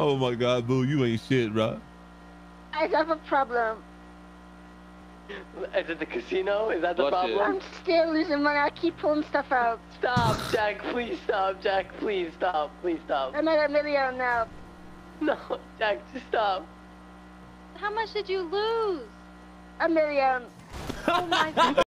Oh my God, Boo, you ain't shit, bro. I have a problem. Is it the casino? Is that the What's problem? it? I'm still losing money. I keep pulling stuff out. Stop, Jack. Please stop, Jack. Please stop. Please stop. I'm at a million now. No, Jack, just stop. How much did you lose? A million. Oh my god.